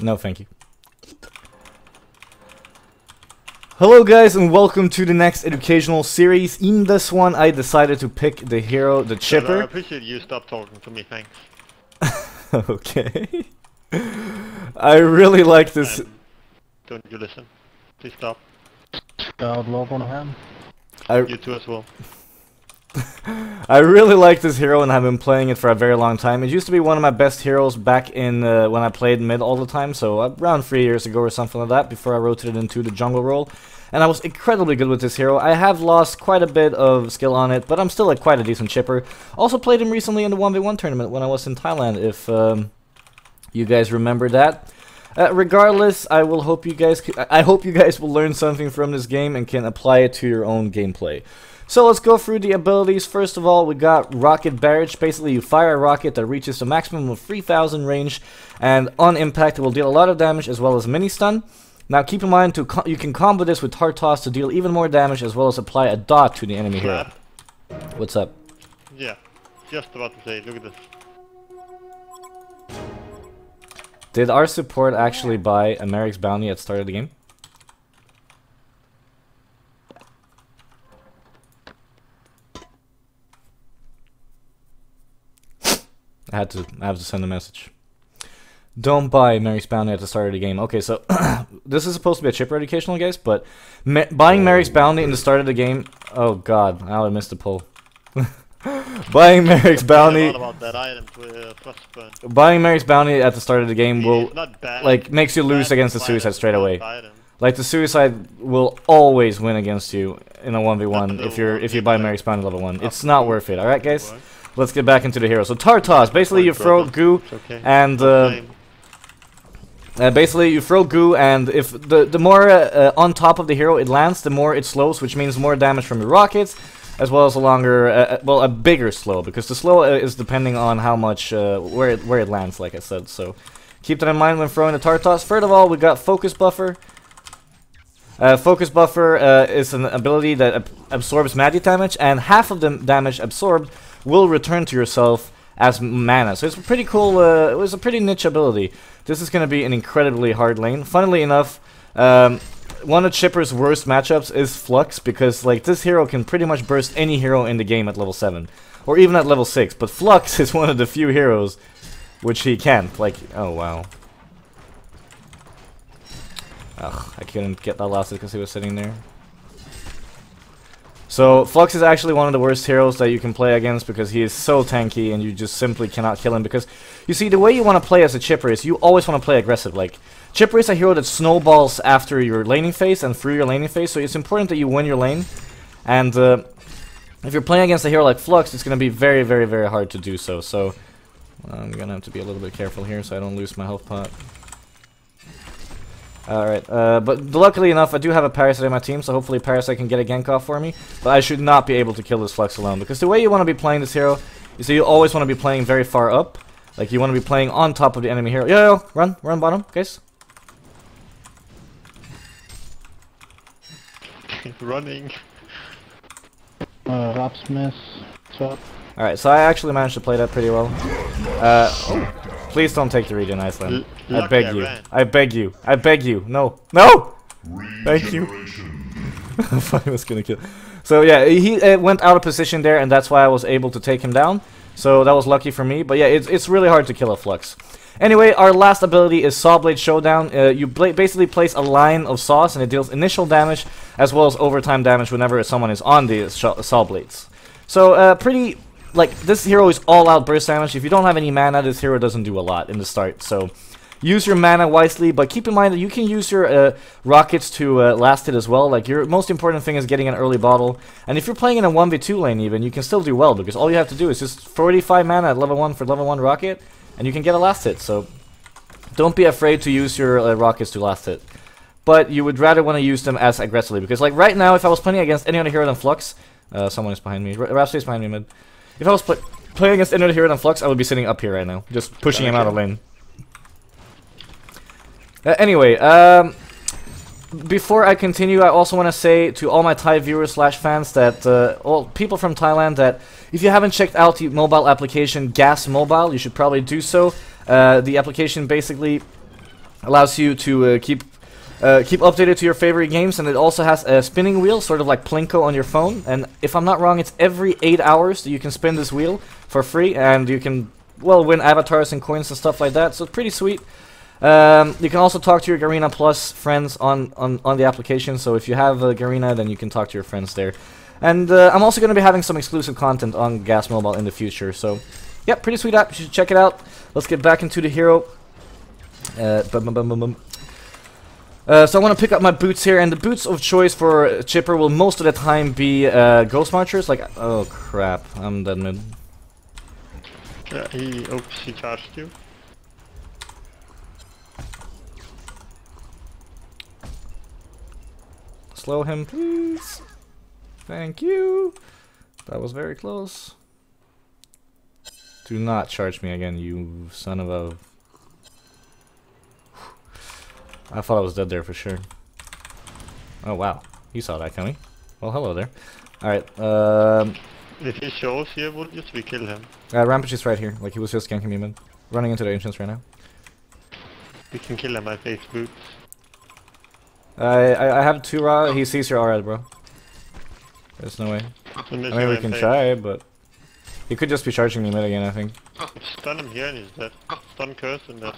No, thank you. Hello guys and welcome to the next educational series. In this one I decided to pick the hero, the chipper. I appreciate you stop talking to me, thanks. okay. I really like this. And don't you listen? Please stop. God love on him. I, You too as well. I really like this hero and I've been playing it for a very long time. It used to be one of my best heroes back in uh, when I played mid all the time, so around three years ago or something like that, before I rotated into the jungle role. And I was incredibly good with this hero. I have lost quite a bit of skill on it, but I'm still a quite a decent chipper. Also played him recently in the 1v1 tournament when I was in Thailand, if um, you guys remember that. Uh, regardless, I will hope you guys. I hope you guys will learn something from this game and can apply it to your own gameplay. So let's go through the abilities. First of all, we got Rocket Barrage. Basically, you fire a rocket that reaches a maximum of 3000 range, and on impact, it will deal a lot of damage as well as mini stun. Now, keep in mind, to you can combo this with Tar Toss to deal even more damage as well as apply a dot to the enemy hero. Clap. What's up? Yeah. Just about to say, look at this. Did our support actually buy a Merrick's Bounty at the start of the game? I had to I have to send a message. Don't buy Mary's Bounty at the start of the game. Okay, so this is supposed to be a chipper educational, guys, but ma buying Mary's Bounty in the start of the game. Oh God, I missed a pull. buying Mary's Bounty, about that item to uh, buying Mary's Bounty at the start of the game will It's not bad. like makes you lose against the suicide straight away. Like the suicide will always win against you in a one v one if you're if you buy Mary's Bounty level one. It's not worth it. All right, guys. Let's get back into the hero. So Tar Toss, basically you throw goo okay. and uh, uh, basically you throw goo and if the the more uh, on top of the hero it lands, the more it slows, which means more damage from your rockets, as well as a longer, uh, uh, well, a bigger slow because the slow uh, is depending on how much uh, where it, where it lands, like I said. So keep that in mind when throwing the Tar Toss. First of all, we got focus buffer. Uh, focus buffer uh, is an ability that ab absorbs magic damage, and half of the damage absorbed will return to yourself as mana. So it's a pretty cool. Uh, it was a pretty niche ability. This is going to be an incredibly hard lane. Funnily enough, um, one of Chipper's worst matchups is Flux because like this hero can pretty much burst any hero in the game at level seven, or even at level six. But Flux is one of the few heroes which he can't. Like, oh wow. Ugh, I couldn't get that last because he was sitting there. So, Flux is actually one of the worst heroes that you can play against because he is so tanky and you just simply cannot kill him because, you see, the way you want to play as a Chipper is you always want to play aggressive. Like, Chipper is a hero that snowballs after your laning phase and through your laning phase, so it's important that you win your lane. And, uh, if you're playing against a hero like Flux, it's going to be very, very, very hard to do so. So, I'm going to have to be a little bit careful here so I don't lose my health pot. Alright, uh, but luckily enough, I do have a Parasite in my team, so hopefully Parasite can get a gank off for me. But I should not be able to kill this Flux alone, because the way you want to be playing this hero is that you always want to be playing very far up. Like, you want to be playing on top of the enemy hero. Yo, yo, run, run bottom, guys. Running. Uh, Rapsmith. What's up? Alright, so I actually managed to play that pretty well. Uh, oh, please don't take the region, Iceland. L- I beg you. ran. I beg you. I beg you. No. No! Thank you. I thought was gonna kill. So yeah, he uh, went out of position there, and that's why I was able to take him down. So that was lucky for me. But yeah, it's it's really hard to kill a flux. Anyway, our last ability is Sawblade Showdown. Uh, you basically place a line of saws, and it deals initial damage as well as overtime damage whenever someone is on the sh- Saw Blades. So uh, pretty like this hero is all out burst damage. If you don't have any mana, this hero doesn't do a lot in the start. So use your mana wisely, but keep in mind that you can use your uh, rockets to uh, last it as well. Like your most important thing is getting an early bottle. And if you're playing in a 1v2 lane even, you can still do well because all you have to do is just 45 mana at level 1 for level 1 rocket and you can get a last hit. So don't be afraid to use your uh, rockets to last hit. But you would rather want to use them as aggressively because like right now if I was playing against any other hero than Flux, uh, someone is behind me. R Rhapsody is behind me mid. If I was pl playing against other hero than Flux, I would be sitting up here right now, just pushing him out of lane. Uh, anyway, um, before I continue, I also want to say to all my Thai viewers slash fans that uh, all people from Thailand that if you haven't checked out the mobile application Gas Mobile, you should probably do so. Uh, the application basically allows you to uh, keep uh, keep updated to your favorite games, and it also has a spinning wheel, sort of like Plinko on your phone. And if I'm not wrong, it's every eight hours that you can spin this wheel for free, and you can well win avatars and coins and stuff like that. So it's pretty sweet. Um, you can also talk to your Garena Plus friends on, on, on the application, so if you have uh, Garena, then you can talk to your friends there. And uh, I'm also going to be having some exclusive content on Gas Mobile in the future, so yeah, pretty sweet app, you should check it out. Let's get back into the hero. Uh, bum, bum, bum, uh, so I want to pick up my boots here, and the boots of choice for Chipper will most of the time be uh, Ghost Marchers, like, oh crap, I'm dead mid. Yeah, he, oops, he charged you. Slow him, please. Thank you. That was very close. Do not charge me again, you son of a... I thought I was dead there for sure. Oh wow, You saw that coming. Well, hello there. Alright, um... If he shows here, would just we kill him? Uh, Rampage is right here, like he was just ganking me mid. Running into the entrance right now. We can kill him, I face boots. I, I, I have two raw. He sees your aura, bro. There's no way. I mean, we can try, but he could just be charging me mid again. I think. Stun him here and he's dead. Stun curse and dead.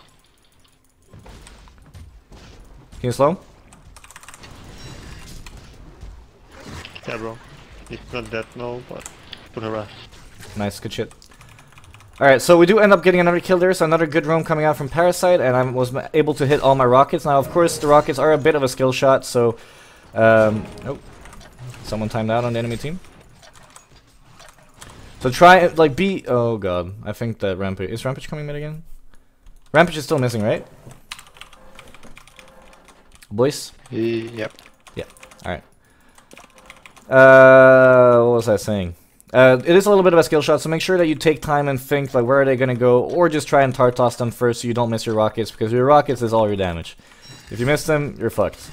Can you slow? Yeah, bro. He's not dead now, but put a rest. Nice, good shit. Alright, so we do end up getting another kill there, so another good roam coming out from Parasite, and I was able to hit all my rockets. Now, of course, the rockets are a bit of a skill shot, so... Um, oh, someone timed out on the enemy team. So try, like, be... Oh, God. I think that Rampage... Is Rampage coming mid again? Rampage is still missing, right? Boys? Yep. Yeah, alright. Uh, what was I saying? Uh, it is a little bit of a skill shot, so make sure that you take time and think, like, where are they going to go, or just try and tar toss them first so you don't miss your rockets, because your rockets is all your damage. If you miss them, you're fucked.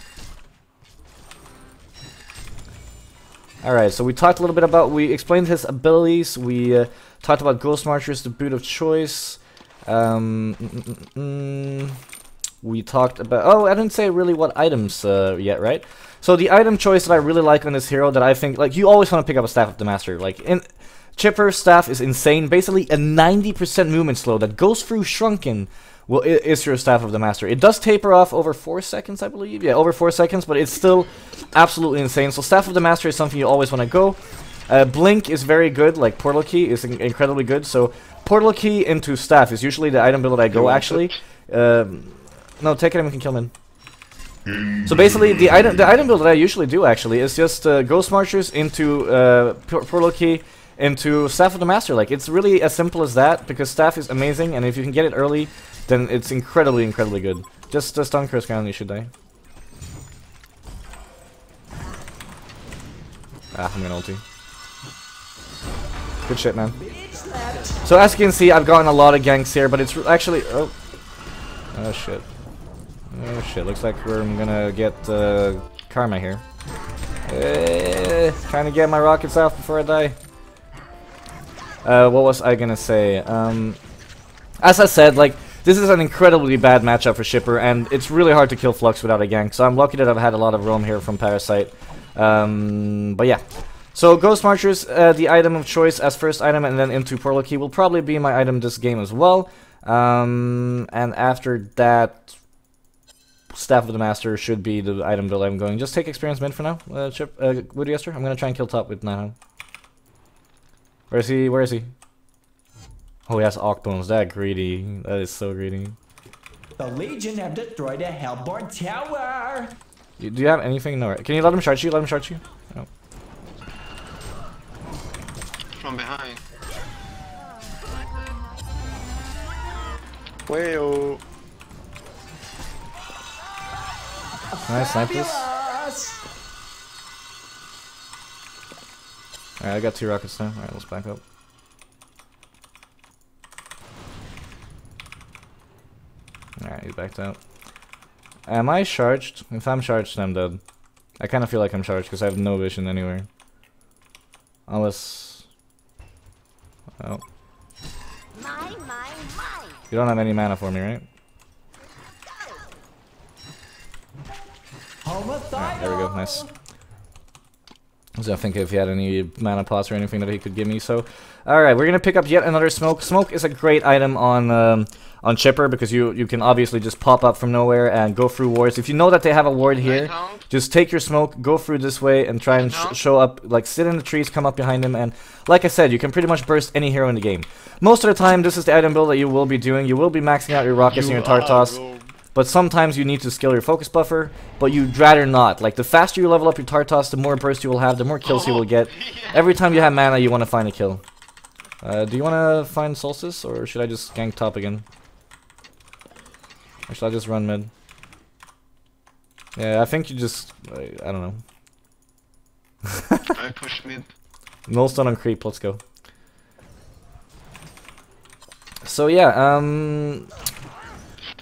Alright, so we talked a little bit about, we explained his abilities, we uh, talked about Ghost Marchers, the boot of choice, um, mm, mm, mm, we talked about, oh, I didn't say really what items uh, yet, right? So the item choice that I really like on this hero that I think, like, you always want to pick up a Staff of the Master. Like, in Chipper's staff is insane. Basically, a 90% movement slow that goes through Shrunken well, is your Staff of the Master. It does taper off over 4 seconds, I believe. Yeah, over 4 seconds, but it's still absolutely insane. So Staff of the Master is something you always want to go. Uh, Blink is very good, like Portal Key is in incredibly good. So Portal Key into Staff is usually the item build that I go, actually. Um, no, take it and we can kill him. So basically, the item the item build that I usually do actually is just uh, Ghost Marchers into uh, Portal Key into Staff of the Master. Like it's really as simple as that because Staff is amazing, and if you can get it early, then it's incredibly incredibly good. Just a stun curse count, you should die. Ah, I'm gonna ulti. Good shit, man. So as you can see, I've gotten a lot of ganks here, but it's actually oh oh shit. Oh shit, looks like we're gonna get uh, Karma here. Uh, trying to get my rockets off before I die. Uh, what was I gonna say? Um, as I said, like, this is an incredibly bad matchup for Chipper, and it's really hard to kill Flux without a gank, so I'm lucky that I've had a lot of roam here from Parasite. Um, but yeah. So Ghost Marchers, uh, the item of choice as first item, and then into Portal Key will probably be my item this game as well. Um, and after that, Staff of the Master should be the item build I'm going. Just take experience mid for now, uh, Chip, uh, Voodoo Jester. I'm gonna try and kill top with Nihon. Where is he? Where is he? Oh, he has Arc Bones. That greedy. That is so greedy. The Legion have destroyed a Hellbourne tower. You, do you have anything? No. Can you let him charge you? Let him charge you. Oh. From behind. Wayo. Nice, snipers. Alright, I got two rockets now. Alright, let's back up. Alright, he's backed out. Am I charged? If I'm charged, I'm dead. I kind of feel like I'm charged because I have no vision anywhere. Unless... Oh. You don't have any mana for me, right? There we go, nice. So I think if he had any mana pots or anything that he could give me, so... Alright, we're gonna pick up yet another smoke. Smoke is a great item on um, on Chipper because you, you can obviously just pop up from nowhere and go through wards. If you know that they have a ward here, just take your smoke, go through this way, and try and sh show up, like sit in the trees, come up behind him, and like I said, you can pretty much burst any hero in the game. Most of the time, this is the item build that you will be doing. You will be maxing out your rockets and your Tar Toss. But sometimes you need to scale your focus buffer, but you'd rather not. Like, the faster you level up your Tar Toss, the more burst you will have, the more kills you will get. Every time you have mana, you want to find a kill. Uh, do you want to find Solstice, or should I just gank top again? Or should I just run mid? Yeah, I think you just... I, I don't know. I push mid. Nullstone on creep, let's go. So yeah, um...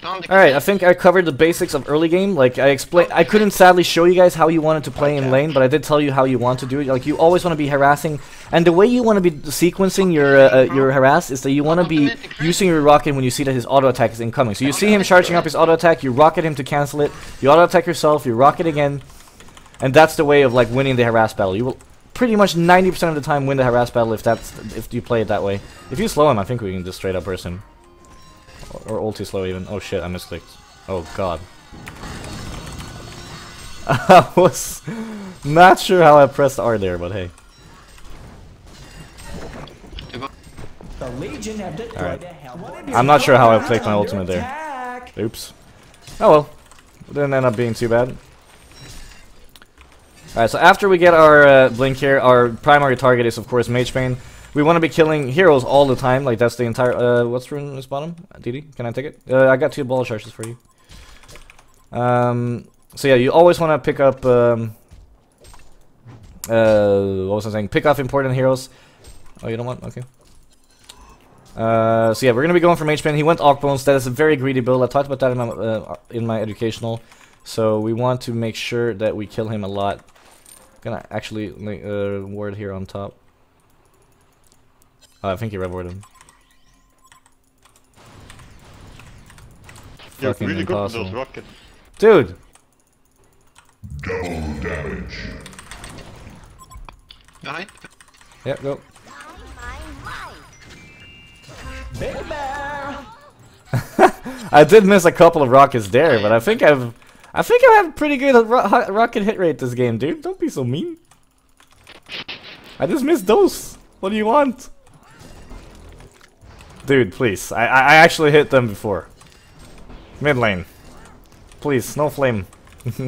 Alright, I think I covered the basics of early game. Like, I explained, I couldn't sadly show you guys how you wanted to play in lane, but I did tell you how you want to do it. Like, you always want to be harassing, and the way you want to be sequencing your uh, uh, your harass is that you want to be using your rocket when you see that his auto attack is incoming. So you see him charging up his auto attack, you rocket him to cancel it, you auto attack yourself, you rocket again, and that's the way of like winning the harass battle. You will pretty much 90% of the time win the harass battle if that's if you play it that way. If you slow him, I think we can just straight up burst him. Or, or too slow even. Oh shit, I misclicked. Oh god. I was not sure how I pressed R there, but hey. The Legion have destroyed Alright. I'm not sure how I clicked my ultimate there. Oops. Oh well. It Didn't end up being too bad. Alright, so after we get our uh, blink here, our primary target is of course Magebane. We want to be killing heroes all the time, like that's the entire... Uh, what's rune is bottom? DD, can I take it? Uh, I got two ball charges for you. Um, so yeah, you always want to pick up... Um, uh, what was I saying? Pick off important heroes. Oh, you don't want? Okay. Uh, so yeah, we're gonna be going for Magebane. He went Orc Bones. That is a very greedy build. I talked about that in my uh, in my educational. So we want to make sure that we kill him a lot. Gonna actually uh, ward here on top. Oh, I think he red warded. You're Fucking really good with those rockets. Dude, Right? yeah, go. Big Bear. I did miss a couple of rockets there, but I think I've, I think I have pretty good ro rocket hit rate this game, dude. Don't be so mean. I just missed those. What do you want? Dude, please. I, I actually hit them before. Mid lane. Please, no flame.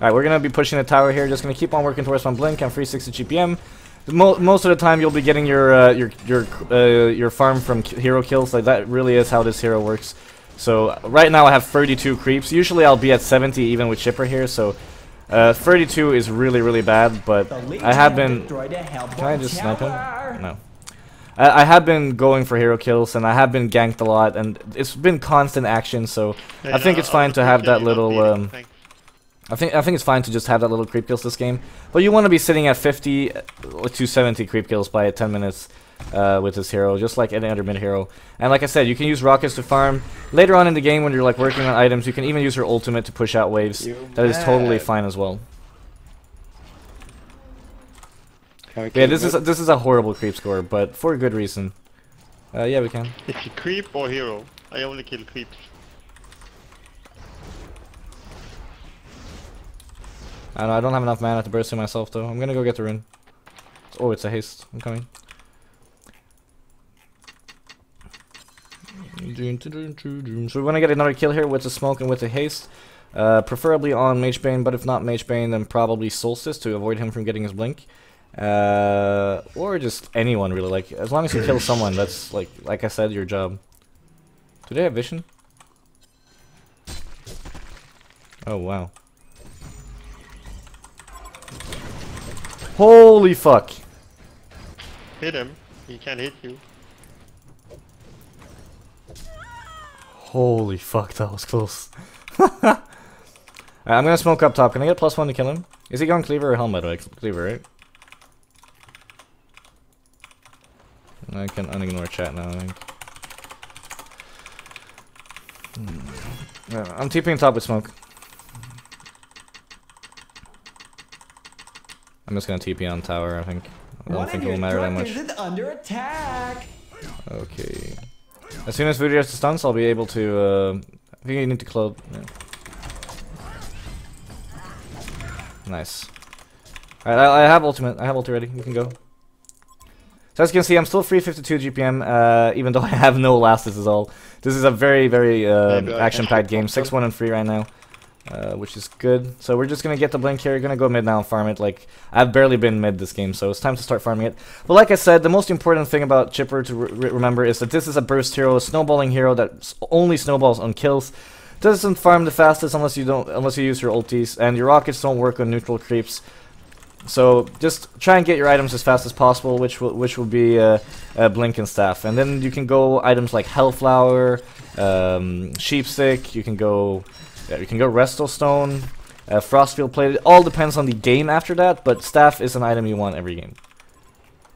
Alright, we're gonna be pushing the tower here. Just gonna keep on working towards my blink and 360 GPM. Mo most of the time, you'll be getting your uh, your your uh, your farm from hero kills. Like that really is how this hero works. So right now I have 32 creeps. Usually I'll be at 70 even with Chipper here. So uh, 32 is really really bad. But I have been. destroyed a Hellbourne Can I just snipe him? No. I, I have been going for hero kills and I have been ganked a lot and it's been constant action. So I think it's fine to have that little. Um, I think I think it's fine to just have that little creep kills this game, but you want to be sitting at 50 to 70 creep kills by 10 minutes uh, with this hero, just like any other mid hero. And like I said, you can use rockets to farm. Later on in the game, when you're like working on items, you can even use your ultimate to push out waves. That is totally fine as well. Yeah, this is this is a horrible creep score, but for a good reason. Uh, yeah, we can. Is he creep or hero? I only kill creeps. I don't, I don't have enough mana to burst through myself though. I'm gonna go get the rune. Oh, it's a haste. I'm coming. So we want to get another kill here with the smoke and with the haste. Uh, preferably on Magebane, but if not Magebane, then probably Solstice to avoid him from getting his blink. Uh, or just anyone really. Like as long as you kill someone, that's like like I said, your job. Do they have vision? Oh wow. Holy fuck. Hit him. He can't hit you. Holy fuck, that was close. Alright, I'm gonna smoke up top. Can I get plus one to kill him? Is he going cleaver or helmet? Like, cleaver, right? I can unignore chat now, I think. Yeah, I'm TPing top with smoke. I'm just gonna TP on tower, I think. I don't think it will matter that much. Under attack. Okay. As soon as Voodoo has the stuns, I'll be able to, uh, I think you need to club. Yeah. Nice. Alright, I, I have ultimate. I have ult ready. You can go. So as you can see, I'm still 352 GPM, uh, even though I have no last this is all. This is a very, very uh, Maybe I can action-packed game. 6-1 and 3 right now. Uh, which is good. So we're just gonna get the blink here. Gonna go mid now and farm it. Like I've barely been mid this game, so it's time to start farming it. But like I said, the most important thing about Chipper to re remember is that this is a burst hero, a snowballing hero that only snowballs on kills. Doesn't farm the fastest unless you don't unless you use your ultis, and your rockets don't work on neutral creeps. So just try and get your items as fast as possible, which will which will be uh, uh, blink and staff, and then you can go items like hellflower, um, sheepstick. You can go yeah, you can go resto stone, uh, frostfield plate. It all depends on the game after that, but staff is an item you want every game.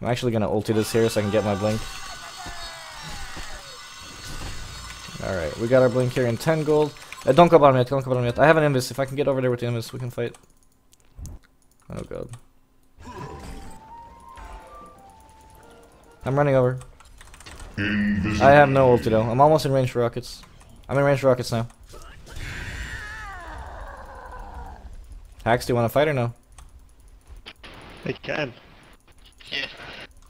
I'm actually gonna ulti this here so I can get my blink. Alright, we got our blink here in 10 gold. Uh, don't go bottom yet, don't go bottom yet. I have an invis. If I can get over there with the invis, we can fight. Oh god. I'm running over. I have no ulti though. I'm almost in range for rockets. I'm in range for rockets now. Hax, do you want to fight or no? I can. Yeah.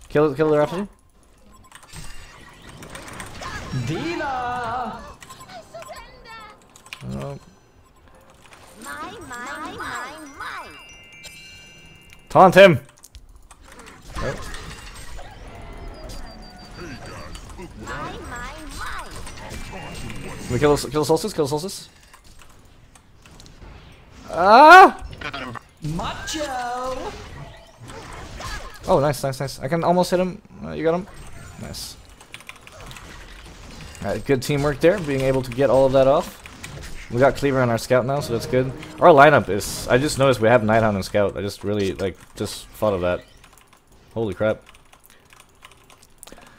Kill, kill the Rhapsody? Diva. Taunt him! Can we kill, the- kill the Solstice? Kill the Solstice? Ah! Macho. Oh, nice, nice, nice. I can almost hit him. Uh, you got him? Nice. Alright, good teamwork there, being able to get all of that off. We got Cleaver on our scout now, so that's good. Our lineup is... I just noticed we have Nighthound and Scout. I just really, like, just thought of that. Holy crap.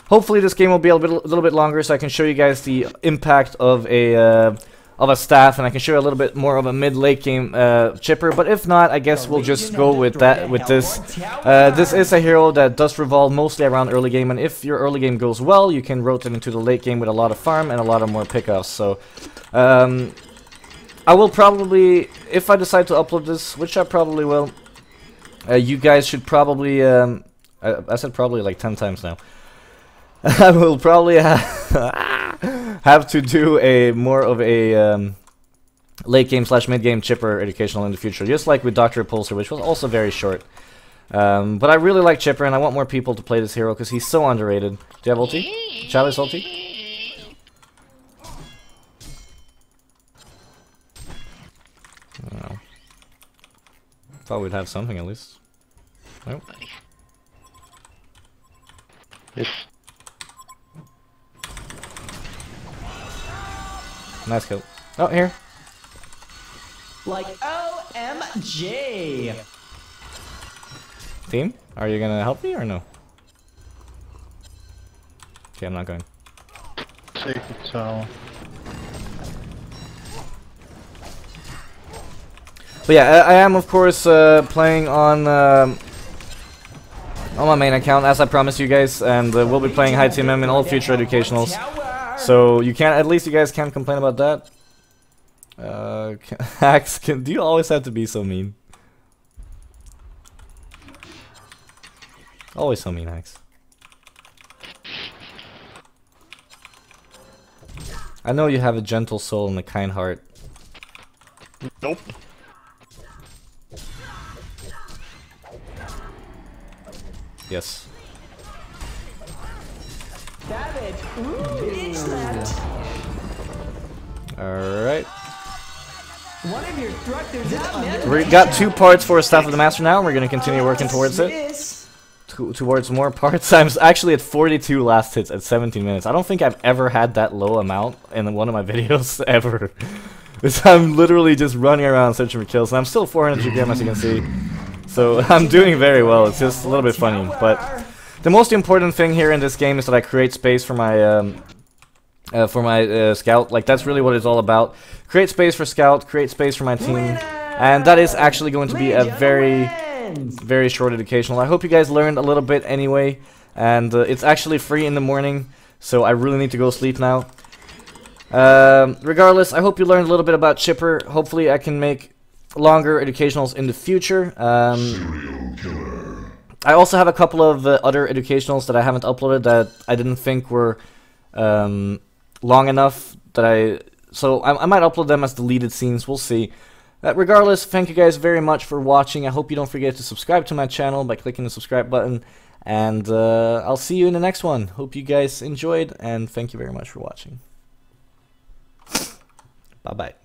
Hopefully this game will be a, bit, a little bit longer so I can show you guys the impact of a... Uh, of a staff, and I can show you a little bit more of a mid-late game uh, chipper. But if not, I guess we'll just go with that. With this, uh, this is a hero that does revolve mostly around early game, and if your early game goes well, you can rotate into the late game with a lot of farm and a lot of more pickoffs. So, um, I will probably, if I decide to upload this, which I probably will, uh, you guys should probably, um, I, I said probably like 10 times now. I will probably have, to do a more of a um, late game slash mid game chipper educational in the future, just like with Doctor Repulsor, which was also very short. Um, but I really like Chipper, and I want more people to play this hero because he's so underrated. Do you have ulti? Chavis ulti? Thought we'd have something at least. Nope. Yes. Nice kill. Oh, here. Like OMG. Team, are you gonna help me or no? Okay, I'm not going. Take it, so. But yeah, I, I am of course uh, playing on um, on my main account as I promised you guys, and uh, we'll be playing High Team M in all future educationals. So you can't, at least you guys can't complain about that. Uh, can, Hacks, can, do you always have to be so mean? Always so mean, Axe. I know you have a gentle soul and a kind heart. Nope. Yes. Stab. Ooh. Alright. One of your structures is under We got two parts for Staff of the Master now, and we're gonna continue working towards it. To towards more parts. I'm actually at 42 last hits at 17 minutes. I don't think I've ever had that low amount in one of my videos ever. I'm literally just running around searching for kills, and I'm still 400 GPM as you can see. So I'm doing very well. It's just a little bit funny, but the most important thing here in this game is that I create space for my um, uh, for my uh, scout. Like that's really what it's all about. Create space for scout. Create space for my team, and that is actually going to be a very very short educational. I hope you guys learned a little bit anyway, and uh, it's actually free in the morning, so I really need to go sleep now. Um, regardless, I hope you learned a little bit about Chipper. Hopefully, I can make longer educationals in the future. Um, I also have a couple of uh, other educationals that I haven't uploaded that I didn't think were um, long enough that I. So I, I might upload them as deleted scenes. We'll see. Uh, regardless, thank you guys very much for watching. I hope you don't forget to subscribe to my channel by clicking the subscribe button. And uh, I'll see you in the next one. Hope you guys enjoyed, and thank you very much for watching. Bye bye.